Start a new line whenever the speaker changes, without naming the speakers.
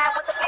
back with the